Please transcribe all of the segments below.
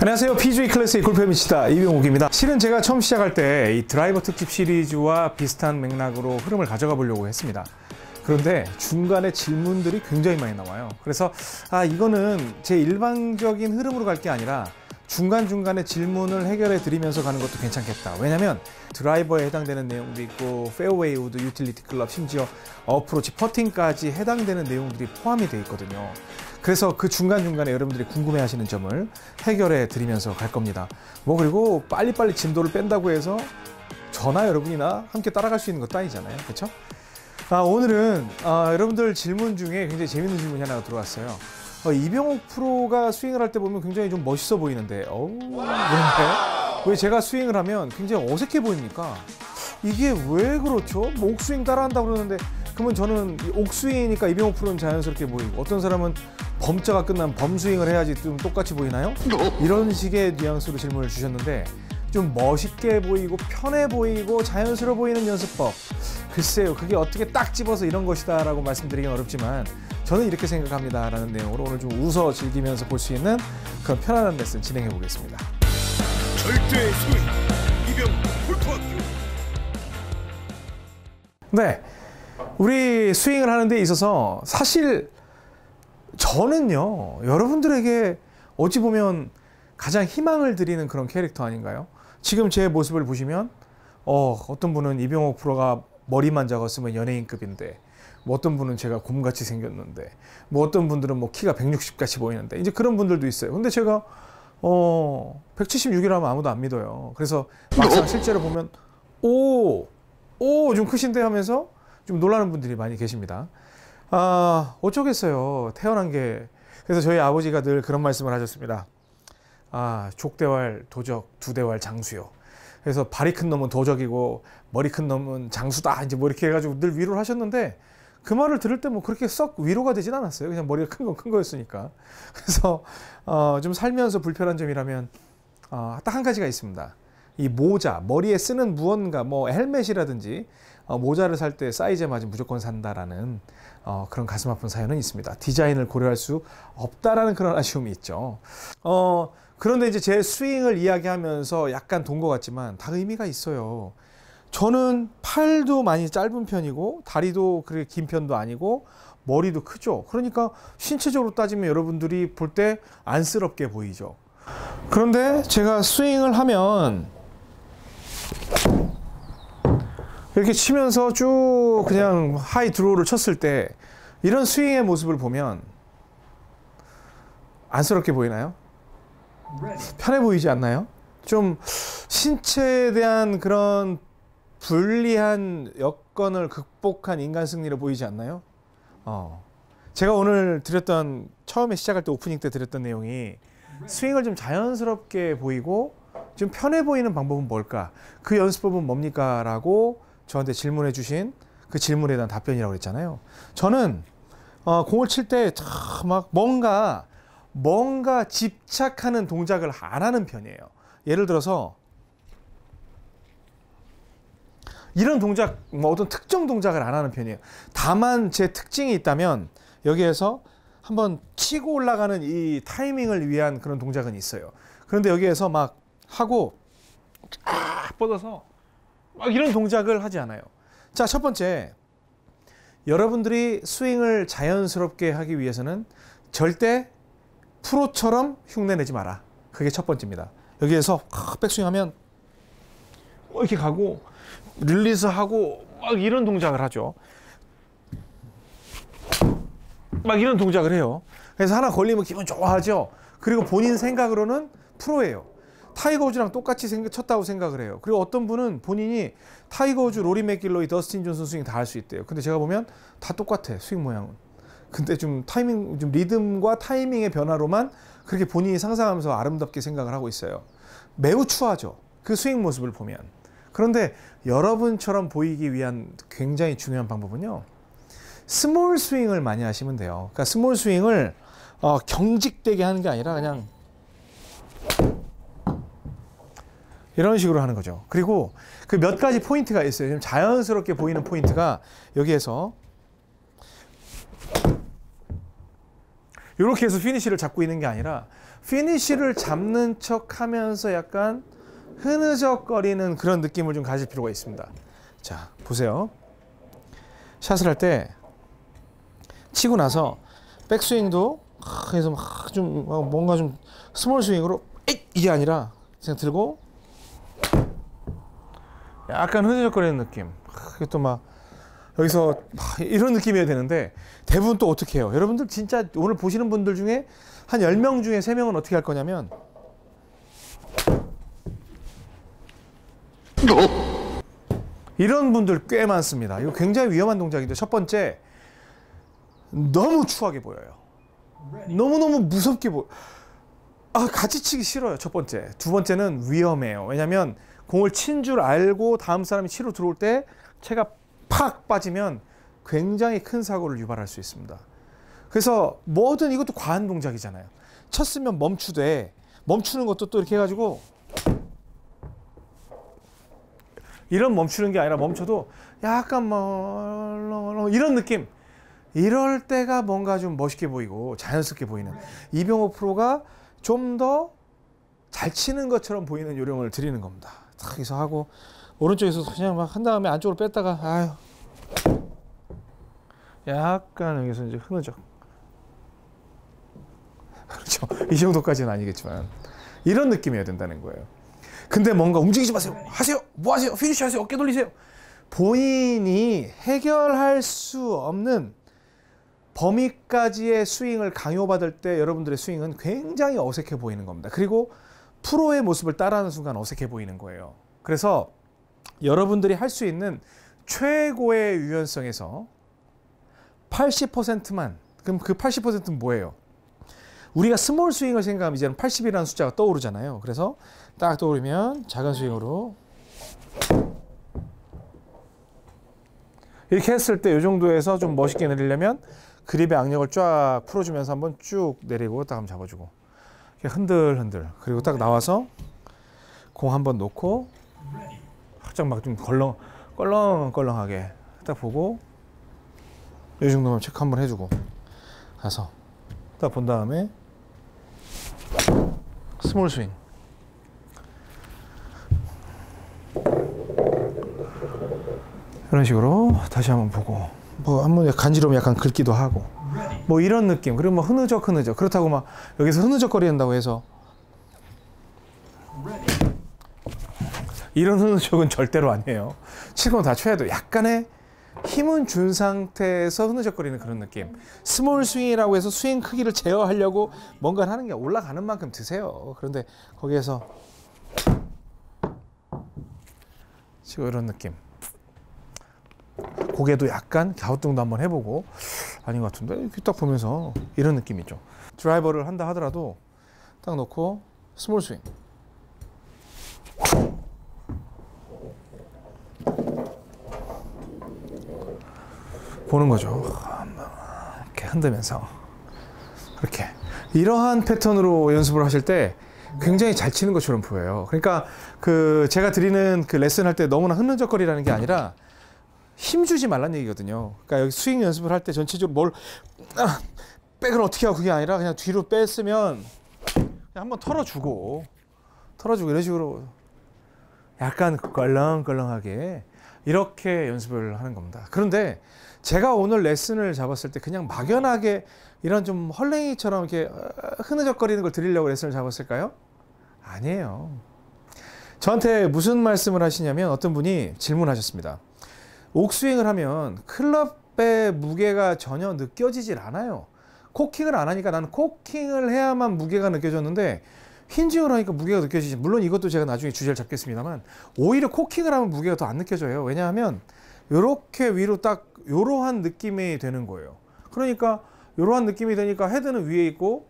안녕하세요. PGA 클래스의 골프에 미치다 이병욱입니다. 실은 제가 처음 시작할 때 이 드라이버 특집 시리즈와 비슷한 맥락으로 흐름을 가져가 보려고 했습니다. 그런데 중간에 질문들이 굉장히 많이 나와요. 그래서 아 이거는 제 일반적인 흐름으로 갈 게 아니라 중간중간에 질문을 해결해 드리면서 가는 것도 괜찮겠다. 왜냐면 드라이버에 해당되는 내용도 있고 페어웨이 우드 유틸리티 클럽 심지어 어프로치 퍼팅까지 해당되는 내용들이 포함이 되어 있거든요. 그래서 그 중간중간에 여러분들이 궁금해 하시는 점을 해결해 드리면서 갈 겁니다. 뭐 그리고 빨리빨리 진도를 뺀다고 해서 저나 여러분이나 함께 따라갈 수 있는 것도 아니잖아요. 그렇죠? 아, 오늘은 아, 여러분들 질문 중에 굉장히 재밌는 질문이 하나가 들어왔어요. 어, 이병옥 프로가 스윙을 할 때 보면 굉장히 좀 멋있어 보이는데, 어우, 왜 제가 스윙을 하면 굉장히 어색해 보입니까? 이게 왜 그렇죠? 뭐 옥스윙 따라한다고 그러는데, 그러면 저는 옥스윙이니까 이병옥 프로는 자연스럽게 보이고, 어떤 사람은 범자가 끝난 범스윙을 해야지 좀 똑같이 보이나요? 이런 식의 뉘앙스로 질문을 주셨는데, 좀 멋있게 보이고 편해 보이고 자연스러워 보이는 연습법. 글쎄요 그게 어떻게 딱 집어서 이런 것이다 라고 말씀드리긴 어렵지만 저는 이렇게 생각합니다 라는 내용으로 오늘 좀 웃어 즐기면서 볼 수 있는 그런 편안한 레슨 진행해 보겠습니다. 절대 스윙 이병 골프학교. 네 우리 스윙을 하는 데 있어서 사실 저는요 여러분들에게 어찌 보면 가장 희망을 드리는 그런 캐릭터 아닌가요? 지금 제 모습을 보시면 어, 어떤 분은 이병옥 프로가 머리만 작았으면 연예인급인데 뭐 어떤 분은 제가 곰같이 생겼는데 뭐 어떤 분들은 뭐 키가 160같이 보이는데 이제 그런 분들도 있어요. 근데 제가 어 176이라면 아무도 안 믿어요. 그래서 막상 실제로 보면 오, 오, 좀 크신데 하면서 좀 놀라는 분들이 많이 계십니다. 아, 어쩌겠어요. 태어난 게. 그래서 저희 아버지가 늘 그런 말씀을 하셨습니다. 아, 족대왈 도적, 두대왈 장수요. 그래서 발이 큰 놈은 도적이고 머리 큰 놈은 장수다. 이제 뭐 이렇게 해가지고 늘 위로를 하셨는데 그 말을 들을 때 뭐 그렇게 썩 위로가 되진 않았어요. 그냥 머리가 큰 건 큰 거였으니까. 그래서 어, 좀 살면서 불편한 점이라면 어, 딱 한 가지가 있습니다. 이 모자, 머리에 쓰는 무언가, 뭐 헬멧이라든지 어, 모자를 살 때 사이즈에 맞으면 무조건 산다라는 어, 그런 가슴 아픈 사연은 있습니다. 디자인을 고려할 수 없다라는 그런 아쉬움이 있죠. 어, 그런데 이제 제 스윙을 이야기하면서 약간 돈 것 같지만 다 의미가 있어요. 저는 팔도 많이 짧은 편이고 다리도 그렇게 긴 편도 아니고 머리도 크죠. 그러니까 신체적으로 따지면 여러분들이 볼 때 안쓰럽게 보이죠. 그런데 제가 스윙을 하면 이렇게 치면서 쭉 그냥 high draw를 쳤을 때 이런 스윙의 모습을 보면 안쓰럽게 보이나요? 편해 보이지 않나요? 좀 신체에 대한 그런 불리한 여건을 극복한 인간 승리를 보이지 않나요? 어. 제가 오늘 드렸던 처음에 시작할 때 오프닝 때 드렸던 내용이 스윙을 좀 자연스럽게 보이고 좀 편해 보이는 방법은 뭘까? 그 연습법은 뭡니까? 라고 저한테 질문해 주신 그 질문에 대한 답변이라고 그랬잖아요. 저는 어, 공을 칠 때 막 뭔가 뭔가 집착하는 동작을 안 하는 편이에요. 예를 들어서 이런 동작, 뭐 어떤 특정 동작을 안 하는 편이에요. 다만 제 특징이 있다면 여기에서 한번 치고 올라가는 이 타이밍을 위한 그런 동작은 있어요. 그런데 여기에서 막 하고 쫙 뻗어서 막 이런 동작을 하지 않아요. 자, 첫 번째. 여러분들이 스윙을 자연스럽게 하기 위해서는 절대 프로처럼 흉내 내지 마라. 그게 첫 번째입니다. 여기에서 백스윙 하면 이렇게 가고 릴리스하고 막 이런 동작을 하죠. 막 이런 동작을 해요. 그래서 하나 걸리면 기분 좋아하죠. 그리고 본인 생각으로는 프로예요. 타이거 우즈랑 똑같이 쳤다고 생각을 해요. 그리고 어떤 분은 본인이 타이거 우즈, 로리 매킬로이, 더스틴 존슨 스윙 다 할 수 있대요. 근데 제가 보면 다 똑같아. 스윙 모양은. 근데 좀 타이밍, 좀 리듬과 타이밍의 변화로만 그렇게 본인이 상상하면서 아름답게 생각을 하고 있어요. 매우 추하죠. 그 스윙 모습을 보면. 그런데 여러분처럼 보이기 위한 굉장히 중요한 방법은요. small 스윙을 많이 하시면 돼요. 그러니까 small 스윙을 어, 경직되게 하는 게 아니라 그냥 이런 식으로 하는 거죠. 그리고 그 몇 가지 포인트가 있어요. 좀 자연스럽게 보이는 포인트가 여기에서 이렇게 해서 피니시를 잡고 있는 게 아니라 피니시를 잡는 척 하면서 약간 흐느적거리는 그런 느낌을 좀 가질 필요가 있습니다. 자, 보세요. 샷을 할 때 치고 나서 백스윙도 해서 막 좀 뭔가 좀 small 스윙으로! 이게 아니라 그냥 들고 약간 흐느적거리는 느낌. 이것도 막 여기서 막 이런 느낌이어야 되는데 대부분 또 어떻게 해요? 여러분들 진짜 오늘 보시는 분들 중에 한 10명 중에 3명은 어떻게 할 거냐면 이런 분들 꽤 많습니다. 이거 굉장히 위험한 동작인데 첫 번째 너무 추하게 보여요. 너무너무 무섭게 보여. 아, 같이 치기 싫어요. 첫 번째. 두 번째는 위험해요. 왜냐면 공을 친 줄 알고 다음 사람이 치러 들어올 때 채가 팍 빠지면 굉장히 큰 사고를 유발할 수 있습니다. 그래서 뭐든 이것도 과한 동작이잖아요. 쳤으면 멈추되 멈추는 것도 또 이렇게 해가지고 이런 멈추는 게 아니라 멈춰도 약간 뭐 이런 느낌. 이럴 때가 뭔가 좀 멋있게 보이고 자연스럽게 보이는 이병호 프로가 좀 더 잘 치는 것처럼 보이는 요령을 드리는 겁니다. 탁 해서 하고 오른쪽에서 그냥 막 한 다음에 안쪽으로 뺐다가 아유 약간 여기서 이제 흐느적 그렇죠 이 정도까지는 아니겠지만 이런 느낌이어야 된다는 거예요. 근데 뭔가 움직이지 마세요. 하세요. 뭐 하세요? 피니시 하세요. 어깨 돌리세요. 본인이 해결할 수 없는 범위까지의 스윙을 강요받을 때 여러분들의 스윙은 굉장히 어색해 보이는 겁니다. 그리고 프로의 모습을 따라하는 순간 어색해 보이는 거예요. 그래서 여러분들이 할 수 있는 최고의 유연성에서 80%만 그럼 그 80%는 뭐예요? 우리가 small 스윙을 생각하면 이제는 80이라는 숫자가 떠오르잖아요. 그래서 딱 떠오르면 작은 스윙으로 이렇게 했을 때 이 정도에서 좀 멋있게 내리려면 그립의 악력을 쫙 풀어주면서 한번 쭉 내리고 딱 한번 잡아주고 흔들 흔들. 그리고 딱 나와서 공 한 번 놓고 살짝 막 좀 걸렁 껄렁껄렁하게 딱 보고 이 정도만 체크 한 번 해주고 가서 딱 본 다음에 small 스윙. 이런 식으로 다시 한번 보고. 뭐 한번 간지러움 약간 긁기도 하고 뭐 이런 느낌. 그리고 뭐 흐느적 흐느적. 그렇다고 막 여기서 흐느적거린다고 해서. 이런 흐느적은 절대로 아니에요. 치고 다 쳐야 돼 약간의 힘은 준 상태에서 흐느적거리는 그런 느낌. small 스윙이라고 해서 스윙 크기를 제어하려고 뭔가를 하는 게 올라가는 만큼 드세요. 그런데 거기에서 지금 이런 느낌. 고개도 약간 갸우뚱도 한번 해보고 아닌 것 같은데 이렇게 딱 보면서 이런 느낌이죠. 드라이버를 한다 하더라도 딱 놓고 small 스윙. 보는 거죠. 이렇게 흔들면서 그렇게 이러한 패턴으로 연습을 하실 때 굉장히 잘 치는 것처럼 보여요. 그러니까 그 제가 드리는 그 레슨 할 때 너무나 흐느적거리라는 게 아니라 힘주지 말란 얘기거든요. 그러니까 여기 스윙 연습을 할 때 전체적으로 뭘 아, 백을 어떻게 하고 그게 아니라 그냥 뒤로 뺐으면 그냥 한번 털어주고 털어주고 이런 식으로 약간 껄렁껄렁하게 이렇게 연습을 하는 겁니다. 그런데 제가 오늘 레슨을 잡았을 때 그냥 막연하게 이런 좀 헐랭이처럼 이렇게 흐느적거리는 걸 드리려고 레슨을 잡았을까요? 아니에요. 저한테 무슨 말씀을 하시냐면 어떤 분이 질문하셨습니다. 옥스윙을 하면 클럽의 무게가 전혀 느껴지질 않아요. 코킹을 안 하니까 나는 코킹을 해야만 무게가 느껴졌는데 힌징을 하니까 무게가 느껴지지. 물론 이것도 제가 나중에 주제를 잡겠습니다만 오히려 코킹을 하면 무게가 더 안 느껴져요. 왜냐하면 이렇게 위로 딱 이러한 느낌이 되는 거예요. 그러니까 이러한 느낌이 되니까 헤드는 위에 있고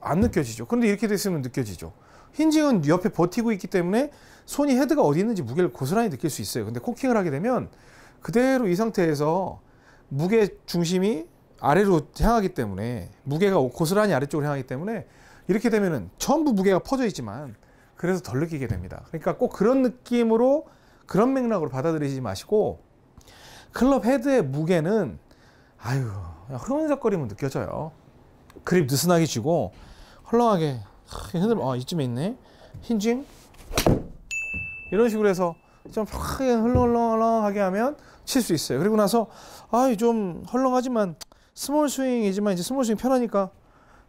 안 느껴지죠. 그런데 이렇게 됐으면 느껴지죠. 힌징은 옆에 버티고 있기 때문에 손이 헤드가 어디 있는지 무게를 고스란히 느낄 수 있어요. 근데 코킹을 하게 되면 그대로 이 상태에서 무게 중심이 아래로 향하기 때문에 무게가 고스란히 아래쪽으로 향하기 때문에 이렇게 되면은 전부 무게가 퍼져 있지만 그래서 덜 느끼게 됩니다. 그러니까 꼭 그런 느낌으로 그런 맥락으로 받아들이지 마시고 클럽 헤드의 무게는 아유 흐느적거리면 느껴져요. 그립 느슨하게 쥐고 헐렁하게 흔들 어 이쯤에 있네 힌징 이런 식으로 해서 좀 편하게 흘렁흘렁하게 하면 칠 수 있어요. 그리고 나서 아 좀 헐렁하지만 small 스윙이지만 이제 small 스윙 편하니까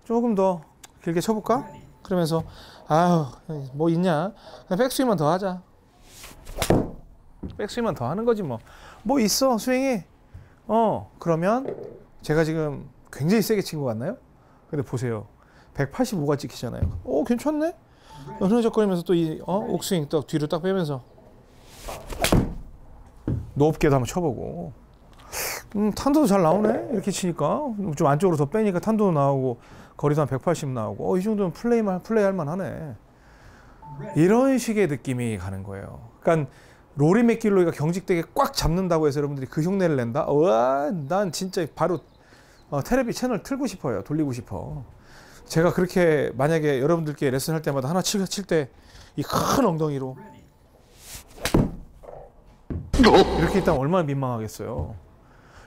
조금 더 길게 쳐볼까? 그러면서 아유 뭐 있냐? 백스윙만 더 하자. 백스윙만 더 하는 거지 뭐. 뭐 있어 스윙이. 어 그러면 제가 지금 굉장히 세게 친 것 같나요? 근데 보세요. 185가 찍히잖아요. 오 괜찮네. 흐느적거리면서 또이 어? 옥스윙 또 뒤로 딱 빼면서. 높게도 한번 쳐보고. 음, 탄도도 잘 나오네 이렇게 치니까. 좀 안쪽으로 더 빼니까 탄도도 나오고 거리도 한 180 나오고. 어, 이 정도면 플레이만 플레이할 만하네. 이런 식의 느낌이 가는 거예요. 그러니까 로리 맥길로이가 경직되게 꽉 잡는다고 해서 여러분들이 그 흉내를 낸다? 와 난 진짜 바로 어, 테레비 채널 틀고 싶어요. 돌리고 싶어 제가 그렇게 만약에 여러분들께 레슨 할 때마다 하나 칠 때 이 큰 엉덩이로 이렇게 있다면 얼마나 민망하겠어요.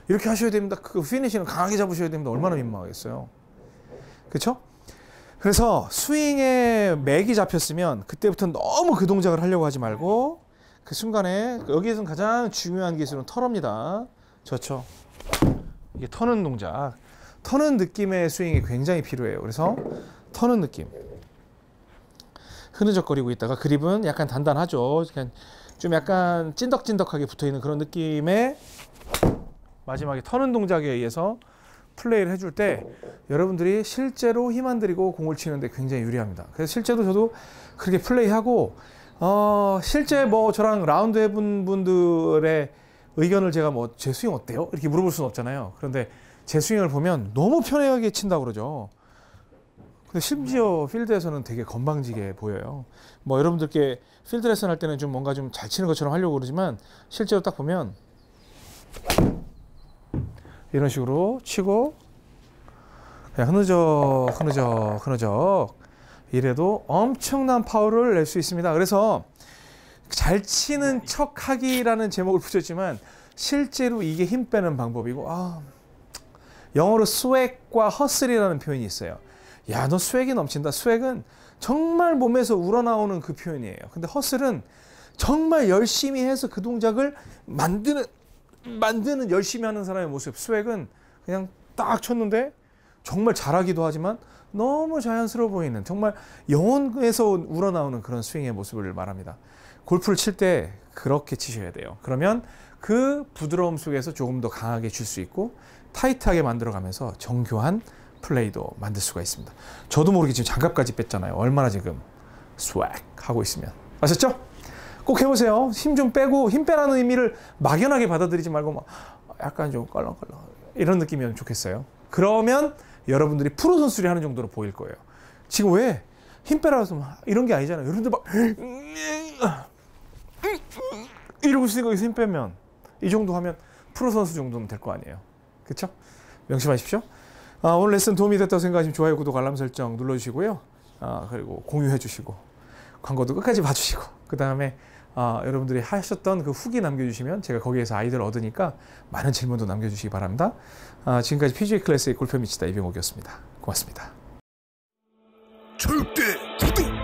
이렇게 하셔야 됩니다. 그 피니시는 강하게 잡으셔야 됩니다. 얼마나 민망하겠어요. 그렇죠? 그래서 스윙에 맥이 잡혔으면 그때부터 너무 그 동작을 하려고 하지 말고 그 순간에 여기에서는 가장 중요한 기술은 털어입니다. 좋죠. 이게 터는 동작. 터는 느낌의 스윙이 굉장히 필요해요. 그래서 터는 느낌. 흐느적거리고 있다가 그립은 약간 단단하죠. 그냥 좀 약간 찐덕찐덕하게 붙어 있는 그런 느낌의 마지막에 터는 동작에 의해서 플레이를 해줄 때 여러분들이 실제로 힘안 들이고 공을 치는데 굉장히 유리합니다. 그래서 실제로 저도 그렇게 플레이하고 어 실제 뭐 저랑 라운드 해본 분들의 의견을 제가 뭐 제 스윙 어때요? 이렇게 물어볼 수는 없잖아요. 그런데 제 스윙을 보면 너무 편하게 친다고 그러죠. 근데 심지어 필드에서는 되게 건방지게 보여요. 뭐 여러분들께 필드 레슨 할 때는 좀 뭔가 좀 잘 치는 것처럼 하려고 그러지만 실제로 딱 보면 이런 식으로 치고 그냥 흐느적 흐느적 흐느적 이래도 엄청난 파워를 낼 수 있습니다. 그래서 잘 치는 척하기라는 제목을 붙였지만 실제로 이게 힘 빼는 방법이고 아, 영어로 swag과 hustle이라는 표현이 있어요. 야, 너 swag이 넘친다. swag은 정말 몸에서 우러나오는 그 표현이에요. 근데 hustle은 정말 열심히 해서 그 동작을 만드는 만드는 열심히 하는 사람의 모습. swag은 그냥 딱 쳤는데 정말 잘하기도 하지만 너무 자연스러워 보이는 정말 영혼에서 우러나오는 그런 스윙의 모습을 말합니다. 골프를 칠 때 그렇게 치셔야 돼요. 그러면 그 부드러움 속에서 조금 더 강하게 줄수 있고 타이트하게 만들어가면서 정교한 플레이도 만들 수가 있습니다. 저도 모르게 지금 장갑까지 뺐잖아요. 얼마나 지금 swag 하고 있으면 아셨죠? 꼭 해보세요. 힘 좀 빼고 힘 빼라는 의미를 막연하게 받아들이지 말고 막 약간 좀 껄렁껄렁 이런 느낌이면 좋겠어요. 그러면 여러분들이 프로 선수들이 하는 정도로 보일 거예요. 지금 왜 힘 빼라서 막 이런 게 아니잖아요. 여러분들 막 이러고 있으니까 힘 빼면 이 정도 하면 프로 선수 정도는 될거 아니에요. 그렇죠? 명심하십시오. 아, 오늘 레슨 도움이 됐다고 생각하시면 좋아요, 구독, 알람 설정 눌러주시고요. 아, 그리고 공유해 주시고 광고도 끝까지 봐주시고 그 다음에 아, 여러분들이 하셨던 그 후기 남겨주시면 제가 거기에서 아이디어를 얻으니까 많은 질문도 남겨주시기 바랍니다. 아, 지금까지 PGA 클래스의 골프 미치다 이병옥이었습니다. 고맙습니다. 절대 구독